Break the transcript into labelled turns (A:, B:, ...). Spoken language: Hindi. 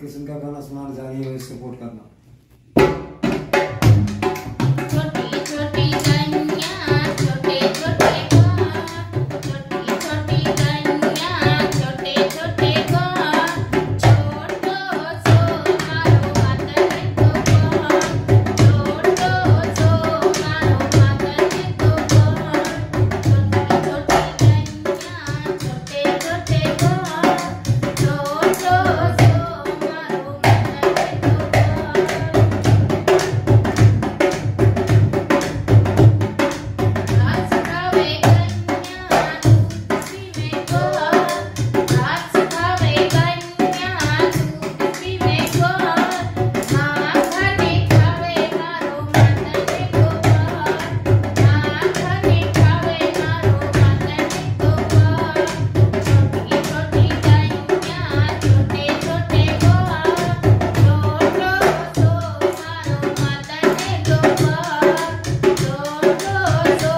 A: किस्म का गाना सुनाना चाहिए सपोर्ट करना। 来走。